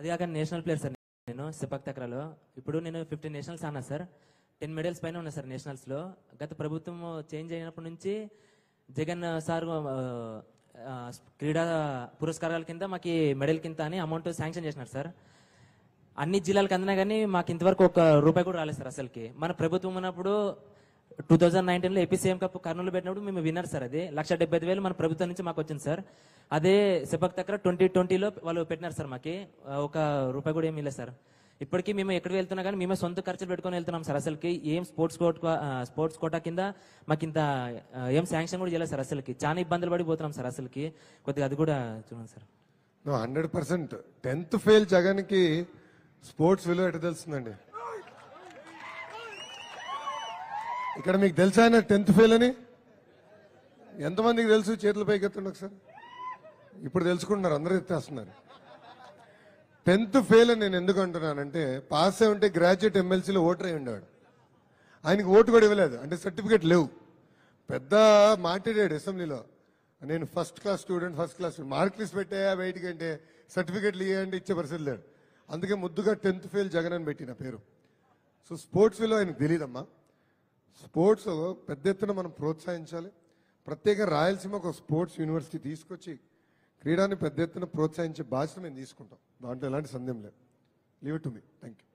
అది కాక national player sir నేను సిపక్ తక్రాలో. ఇప్పుడు నేను ఫిఫ్టీన్ నేషనల్స్ అన్నా సార్. టెన్ మెడల్స్ పైన ఉన్నా సార్ నేషనల్స్లో గత ప్రభుత్వం చేంజ్ అయినప్పటి నుంచి జగన్ సార్ క్రీడా పురస్కారాల కింద మాకు మెడల్ కింద అని అమౌంట్ శాంక్షన్ చేసినారు సార్. అన్ని జిల్లాలకు అందినా కానీ మాకు ఇంతవరకు ఒక రూపాయి కూడా రాలేదు సార్ అసలుకి. మన ప్రభుత్వం ఉన్నప్పుడు టూ థౌజండ్ నైన్టీన్లో ఏపీసీఎం కప్ కర్నూలు పెట్టినప్పుడు మేము విన్నర్ సార్ అది. లక్ష డెబ్బై ఐదు వేలు మన ప్రభుత్వం నుంచి మాకు వచ్చింది సార్. అదే సెపక్ తక్కర ట్వంటీ ట్వంటీలో వాళ్ళు పెట్టినారు సార్ మాకి. ఒక రూపాయి కూడా ఏమీ లేదు సార్. ఇప్పటికీ మేము ఎక్కడికి వెళ్తున్నా కానీ మేమే సొంత ఖర్చులు పెట్టుకొని వెళ్తున్నాం సార్ అసలుకి. ఏం స్పోర్ట్స్ కోట్ స్పోర్ట్స్ కోటా కింద మాకు ఇంత ఏం శాంక్షన్ కూడా చేయలేదు సార్ అసలుకి. చాలా ఇబ్బందులు పడిపోతున్నాం సార్ అసలుకి. కొద్దిగా అది కూడా చూడండి sir. Hundred percent. Tenth fail జగన్కి స్పోర్ట్స్ విలువ ఎట్లా తెలుస్తుందండి? ఇక్కడ మీకు తెలుసా ఆయన టెన్త్ ఫెయిల్ అని? ఎంతమందికి తెలుసు చేతుల పైకి ఎత్తండి ఒకసారి? ఇప్పుడు తెలుసుకుంటున్నారు అందరూ ఎత్తేస్తున్నారు. టెన్త్ ఫెయిల్ అని నేను ఎందుకు అంటున్నానంటే పాస్ అయి ఉంటే గ్రాడ్యుయేట్ ఎమ్మెల్సీలో ఓటర్ అయి ఉండేవాడు. ఆయనకి ఓటు కూడా ఇవ్వలేదు అంటే సర్టిఫికేట్ లేవు. పెద్ద మాట్లాడాడు అసెంబ్లీలో. నేను first class student first class mark list పెట్టాయా బయటికి అంటే సర్టిఫికేట్లు ఇవ్వండి ఇచ్చే పరిస్థితి లేడు అందుకే ముద్దుగా టెన్త్ ఫెయిల్ జగన్ అని పెట్టిన పేరు. సో స్పోర్ట్స్ విలో ఆయనకు తెలియదమ్మా స్పోర్ట్స్ పెద్ద ఎత్తున మనం ప్రోత్సహించాలి. ప్రత్యేక రాయలసీమ ఒక స్పోర్ట్స్ యూనివర్సిటీ తీసుకొచ్చి క్రీడాని పెద్ద ఎత్తున ప్రోత్సహించే బాధ్యత మేము తీసుకుంటాం. దాంట్లో ఎలాంటి సందేహం లేదు. Leave to me thank you